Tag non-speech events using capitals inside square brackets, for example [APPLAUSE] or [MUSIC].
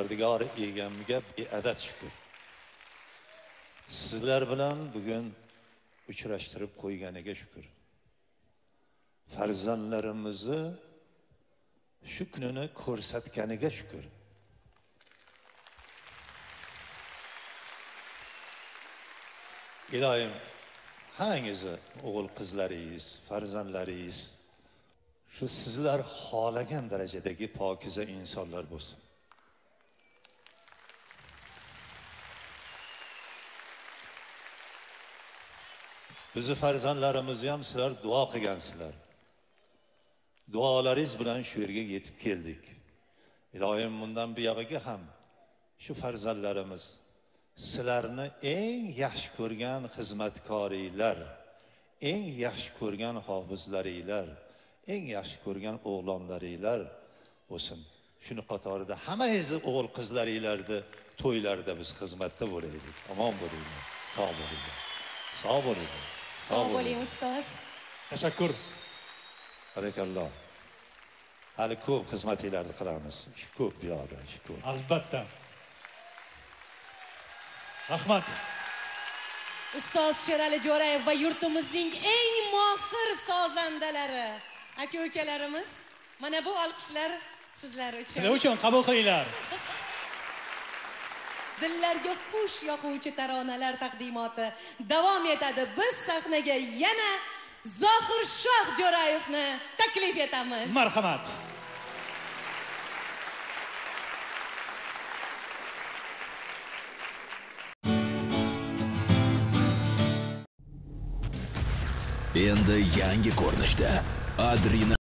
parvardigori egamga beadad shukur. Sizlar bilan bugun uchrashtirib qo'yganiga shukur. Farzandlarimizni shu kunini ko'rsatganiga shukur. Iloyim hangizni o'g'il qizlaringiz farzandlaringiz shu sizlar xohlagan darajadagi pokiza insonlar bo'lsin? Bizni farzandlarimizni ham sizlar duo qilgansizlar. Duolaringiz bilan shu yerga yetib keldik. Iloyim bundan buyog'iga ham shu farzandlarimiz sizlarni eng yaxshi ko'rgan xizmatkoringlar eng yaxshi ko'rgan hofizlaringlar eng yaxshi ko'rgan o'g'lonlaringlar bo'lsin. Shuni qatorida hammangizni o'g'il qizlaringlarni to'ylarida biz xizmatda bo'laylik. Omon bo'linglar. Sog' bo'linglar. Sog' bo'linglar. Sog' bo'ling ustoz tashakkur barakalloh hali ko'p xizmatinglarni qilamiz. Ish ko'p bu yoqda ish ko'p. Albatta. Rahmat. Ustoz sherali jo'rayev va yurtimizning eng mohir sozandalari. Aka ukalarimiz mana bu olqishlar sizlar uchun. Sizlar uchun qabul qilinglar [LAUGHS] dillarga xush yoquvchi taronalar taqdimoti davom etadi. Biz sahnaga yana zohir shoh jo'rayevni taklif etamiz. Marhamat. Endi yangi ko'rinishda adrenalin